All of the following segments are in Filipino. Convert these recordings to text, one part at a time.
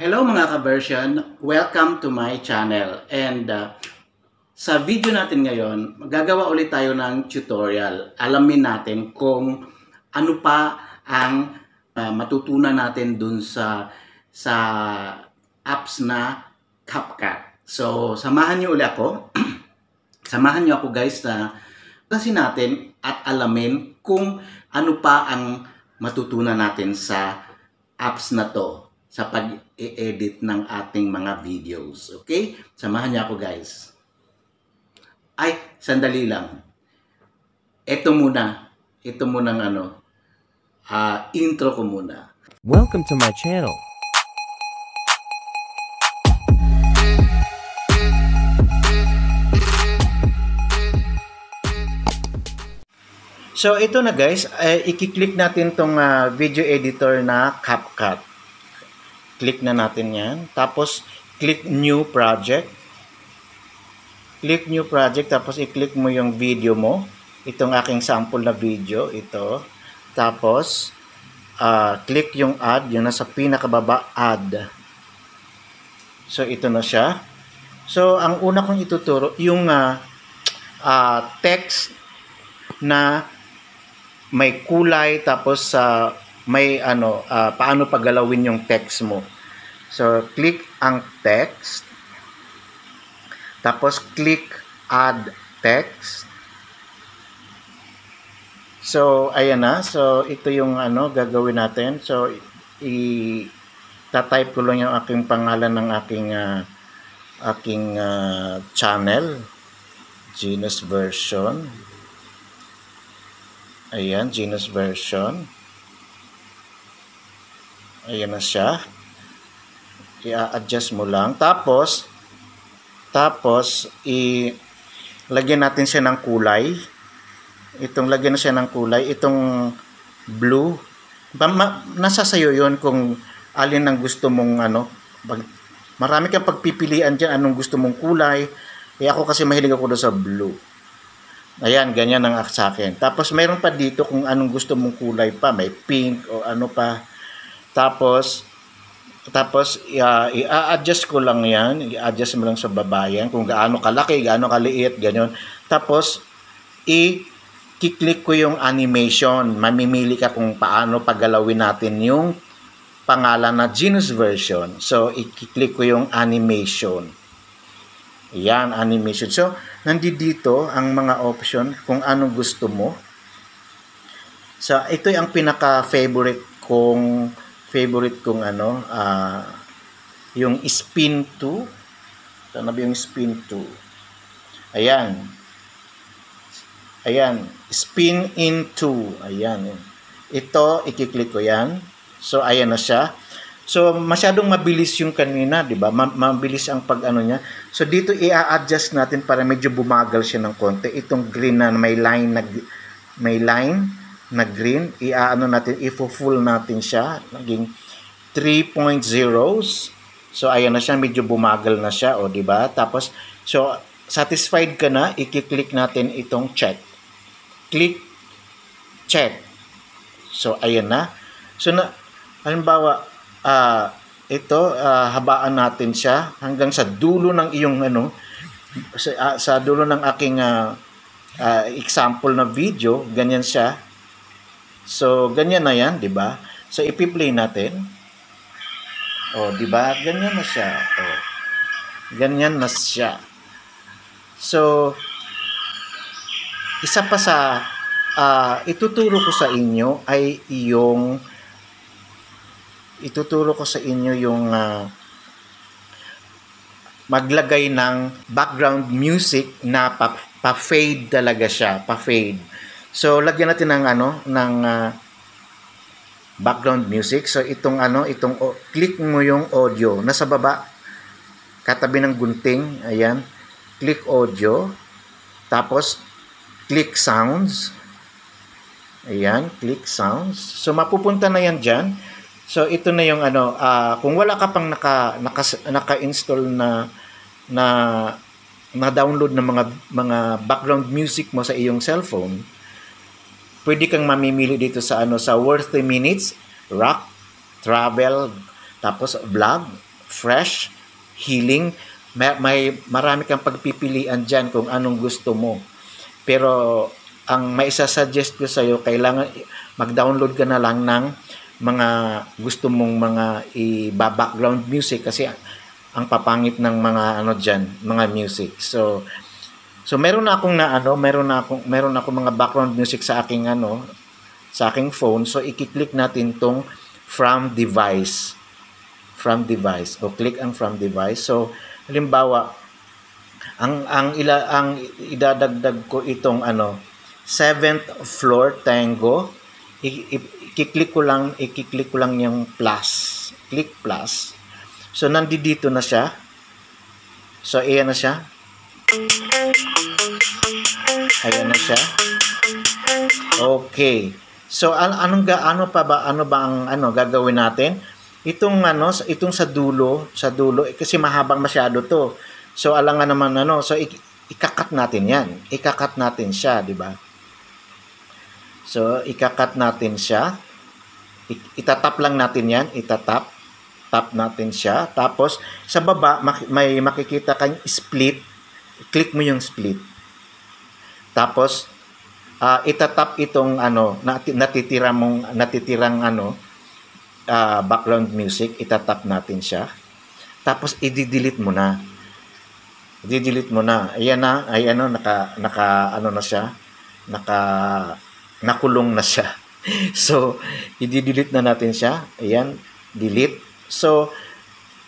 Hello mga ka-version, welcome to my channel. And uh, sa video natin ngayon, gagawa ulit tayo ng tutorial. Alamin natin kung ano pa ang uh, matutunan natin dun sa sa apps na CapCut. So, samahan niyo ulit ako. samahan niyo ako guys na kasi natin at alamin kung ano pa ang matutunan natin sa apps na to sa pag-edit ng ating mga videos. Okay? Samahan niyo ako guys. Ay, sandali lang. Ito muna. Ito muna ng ano. Uh, intro ko muna. Welcome to my channel. So ito na guys, eh, i-click natin tong uh, video editor na CapCut. Click na natin yan. Tapos click new project. Click new project tapos i-click mo yung video mo. Itong aking sample na video, ito. Tapos uh, click yung add, yung nasa pinakababa add. So ito na siya. So ang una kong ituturo yung uh, uh, text na may kulay tapos sa uh, may ano uh, paano paggalawin yung text mo. So click ang text tapos click add text. So ayan na. So ito yung ano gagawin natin. So i tatype ko lang yung aking pangalan ng aking uh, aking uh, channel Genus version Ayan, genus version. Ayan na siya. I-adjust mo lang. Tapos, tapos, i lagyan natin siya ng kulay. Itong lagyan na siya ng kulay. Itong blue. Nasa sayo yon kung alin ang gusto mong ano. Pag, marami kang pagpipilian dyan anong gusto mong kulay. Eh ako kasi mahilig ako sa blue. Ayan, ganyan ang sa akin. Tapos mayroon pa dito kung anong gusto mong kulay pa. May pink o ano pa. Tapos, tapos uh, i-adjust ko lang yan. I-adjust mo lang sa babayan kung gaano kalaki, gaano kaliit, ganyan. Tapos, i-click ko yung animation. Mamimili ka kung paano paggalawin natin yung pangalan na genus version. So, i-click ko yung animation. Yan, animation. So, nandito ang mga option kung ano gusto mo. So, ito ang pinaka-favorite kong favorite kong ano, uh, yung spin 2. Sana ba yung spin 2? Ayan. Ayan. Spin into. Ayan. Ito, ikiklik ko yan. So, ayan na siya. So, masyadong mabilis yung kanina, di ba? mabilis ang pag-ano niya. So, dito i-adjust natin para medyo bumagal siya ng konti. Itong green na may line na, may line na green, i-ano natin, i-full natin siya. Naging 3.0. So, ayan na siya, medyo bumagal na siya, o di ba? Tapos, so, satisfied ka na, i-click natin itong check. Click, check. So, ayan na. So, na, halimbawa, uh, ito uh, habaan natin siya hanggang sa dulo ng iyong ano sa, uh, sa dulo ng aking uh, uh, example na video ganyan siya so ganyan na yan di ba? So ipi-play natin. Oh di ba? Ganyan na siya. Oh ganyan na siya. So isa pa sa uh, ituturo ko sa inyo ay yung ituturo ko sa inyo yung uh, maglagay ng background music na pa, pa-fade talaga siya, pa-fade. So lagyan natin ng ano ng uh, background music. So itong ano, itong oh, click mo yung audio nasa baba katabi ng gunting, ayan. Click audio. Tapos click sounds. Ayan, click sounds. So mapupunta na yan diyan. So ito na yung ano, uh, kung wala ka pang naka, naka naka-install na na na-download ng mga mga background music mo sa iyong cellphone, pwede kang mamimili dito sa ano sa worth the minutes, rock, travel, tapos vlog, fresh, healing. May, may marami kang pagpipilian dyan kung anong gusto mo. Pero ang may suggest ko sa iyo, kailangan mag-download ka na lang ng mga gusto mong mga i-background music kasi ang papangit ng mga ano diyan, mga music. So So meron na akong na ano, meron na akong meron na akong mga background music sa aking ano, sa aking phone. So i-click natin tong from device. From device. O click ang from device. So halimbawa ang ang ila ang idadagdag ko itong ano, seventh floor tango. I-click ko lang, i-click ko lang yung plus. Click plus. So nandito na siya. So ayan na siya. Ayan na siya. Okay. So an anong ga ano pa ba ano ba ang ano gagawin natin? Itong ano itong sa dulo, sa dulo eh, kasi mahabang masyado to. So alangan naman ano, so ik ikakat natin 'yan. Ikakat natin siya, di ba? So ikakat natin siya. itatap lang natin 'yan, itatap. Tap natin siya. Tapos sa baba may makikita kang split. Click mo yung split. Tapos uh, itatap itong ano natitira mong natitirang ano uh, background music, itatap natin siya. Tapos i-delete mo na. I-delete mo na. Ayan na, ay ano naka naka ano na siya. Naka nakulong na siya. so, i-delete na natin siya. Ayan, delete. So,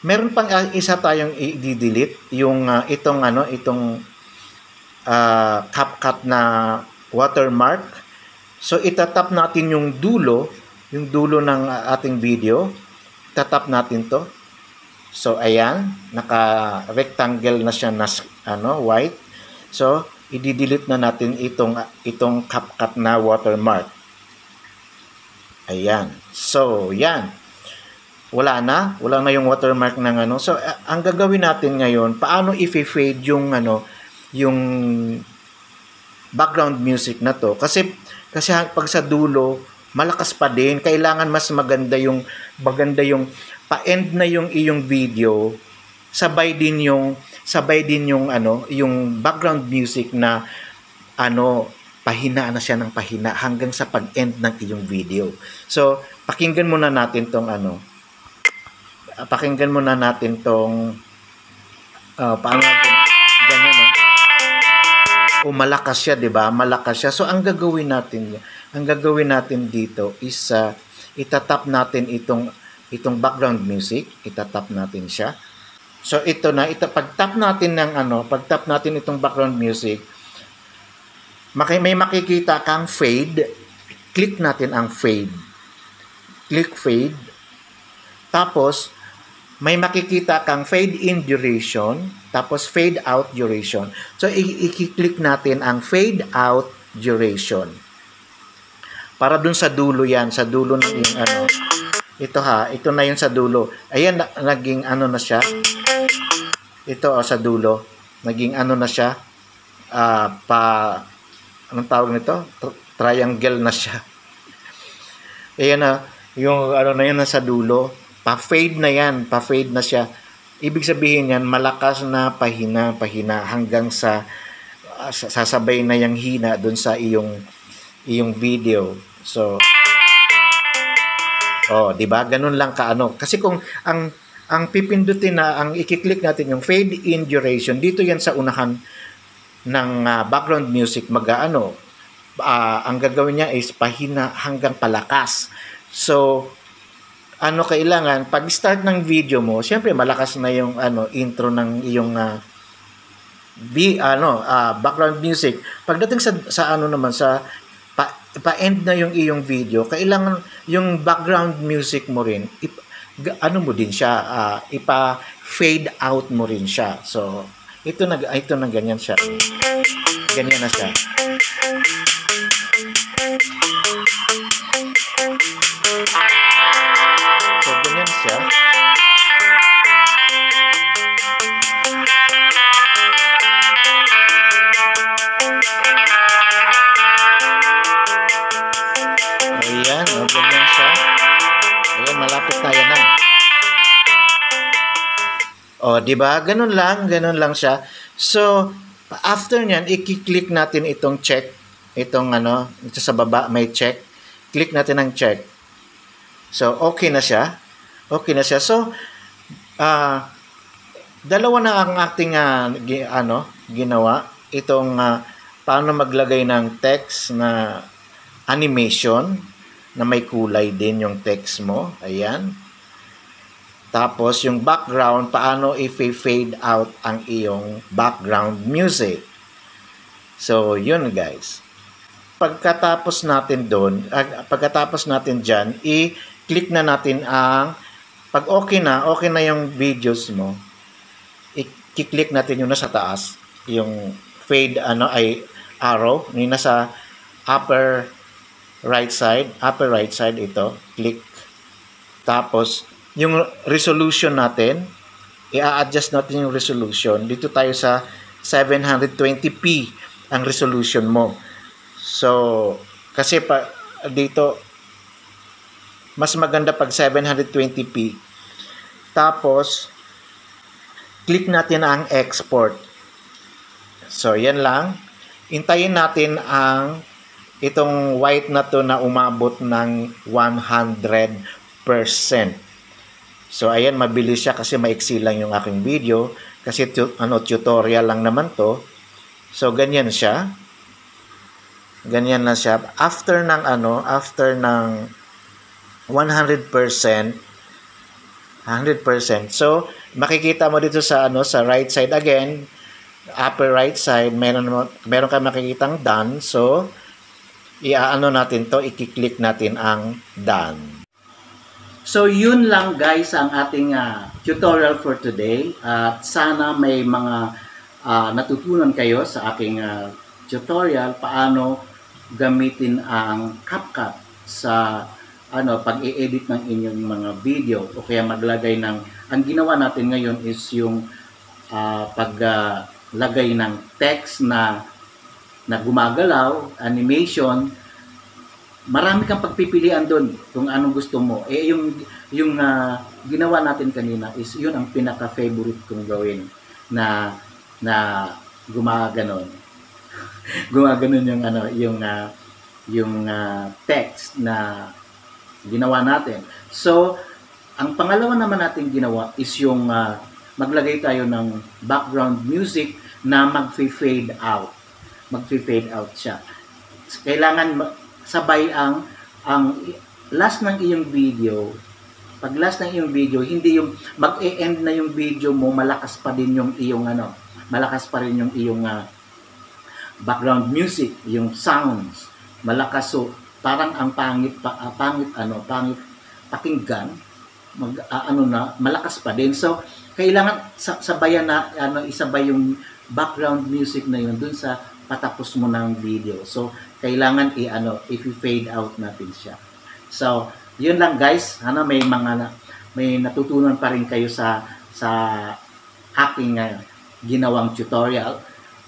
meron pang isa tayong i-delete yung uh, itong ano, itong uh, CapCut na watermark. So itatap natin yung dulo, yung dulo ng ating video. Tatap natin to. So ayan, naka-rectangle na siya na ano, white. So i-delete na natin itong itong CapCut na watermark. Ayan. So, yan. Wala na, wala na yung watermark ng ano. So, ang gagawin natin ngayon, paano i-fade yung ano, yung background music na to? Kasi kasi pag sa dulo malakas pa din. Kailangan mas maganda yung maganda yung pa-end na yung iyong video. Sabay din yung sabay din yung ano yung background music na ano pahina na siya ng pahina hanggang sa pag-end ng iyong video. So pakinggan muna natin tong ano pakinggan muna natin tong uh, paano natin ganyan no o malakas siya, 'di ba? Malakas siya. So ang gagawin natin, ang gagawin natin dito is uh, itatap natin itong itong background music, itatap natin siya. So ito na, ito pag-tap natin ng ano, pag-tap natin itong background music, may makikita kang fade. Click natin ang fade. Click fade. Tapos may makikita kang fade in duration, tapos fade out duration. So, i-click natin ang fade out duration. Para dun sa dulo yan, sa dulo ng yung ano. Ito ha, ito na yung sa dulo. Ayan, na, naging ano na siya. Ito oh, sa dulo. Naging ano na siya. Uh, pa, anong tawag nito? Triangle na siya. Ayan na, yung ano na yan sa dulo Pa-fade na yan, pa-fade na siya. Ibig sabihin yan, malakas na pahina, pahina hanggang sa uh, sasabay na yung hina doon sa iyong iyong video. So Oh, 'di ba? Ganun lang kaano. Kasi kung ang ang pipindutin na ang i-click natin yung fade in duration dito yan sa unahan ng uh, background music mag-ano uh, ang gagawin niya is pahina hanggang palakas. So ano kailangan pag start ng video mo syempre malakas na yung ano intro ng iyong ah, uh, bi ano uh, background music. Pagdating sa sa ano naman sa pa, pa-end na yung iyong video kailangan yung background music mo rin ip, ano mo din siya ah, uh, ipa fade out mo rin siya. So ito na ito na ganyan siya. Ganyan na siya. Thank ganyan siya. Ayan, o, ganyan siya. Ayan, malapit na yan na. O, di ba? Ganun lang, ganun lang siya. So, after nyan, i-click natin itong check. Itong ano, ito sa baba may check. Click natin ang check. So, okay na siya. Okay na siya. So, ah, dalawa na ang ating ah, gi- ano, ginawa. Itong ah, paano maglagay ng text na animation na may kulay din yung text mo. Ayan. Tapos, yung background, paano i-fade out ang iyong background music. So, yun guys. Pagkatapos natin doon, pagkatapos natin dyan, i-click na natin ang, pag okay na, okay na yung videos mo, i-click natin yung nasa taas, yung fade, ano, ay arrow, yung nasa upper right side, upper right side ito, click. Tapos, yung resolution natin, i-adjust natin yung resolution. Dito tayo sa 720p ang resolution mo. So, kasi pa dito mas maganda pag 720p. Tapos click natin ang export. So, yan lang. Intayin natin ang itong white na to na umabot ng 100%. So ayan, mabilis siya kasi maiksi lang yung aking video kasi tu- ano tutorial lang naman to. So ganyan siya. Ganyan na siya. After ng ano, after ng 100%, 100%. So makikita mo dito sa ano sa right side again, upper right side, meron meron ka makikitang done. So iaano natin to, i-click natin ang done. So yun lang guys ang ating ah, tutorial for today at sana may mga ah, natutunan kayo sa aking ah, tutorial paano gamitin ang CapCut sa ano pag-i-edit ng inyong mga video o kaya maglagay ng ang ginawa natin ngayon is yung ah, paglagay ng text na na gumagalaw, animation, marami kang pagpipilian doon kung anong gusto mo. Eh yung yung ah, ginawa natin kanina is yun ang pinaka favorite kong gawin na na gumaganon. gumaganon yung ano yung ah, yung ah, text na ginawa natin. So ang pangalawa naman natin ginawa is yung ah, maglagay tayo ng background music na mag-fade out. Mag-fade out siya. Kailangan sabay ang ang last ng iyong video pag last ng iyong video hindi yung mag-e-end na yung video mo malakas pa din yung iyong ano malakas pa rin yung iyong ah, background music yung sounds malakas so parang ang pangit pa ah, pangit ano pangit pakinggan mag ah, ano na malakas pa din so kailangan sa, sabayan na ano isabay yung background music na yun dun sa patapos mo ng video. So, kailangan i-ano, if you fade out natin siya. So, yun lang guys. Sana may mga may natutunan pa rin kayo sa sa aking uh, ginawang tutorial.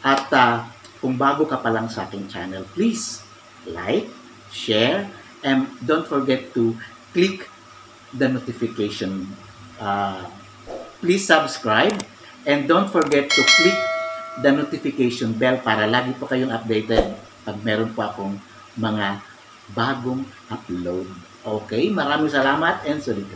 At uh, kung bago ka pa lang sa aking channel, please like, share, and don't forget to click the notification. Uh, please subscribe and don't forget to click the notification bell para lagi po kayong updated pag meron po akong mga bagong upload. Okay, maraming salamat and sulit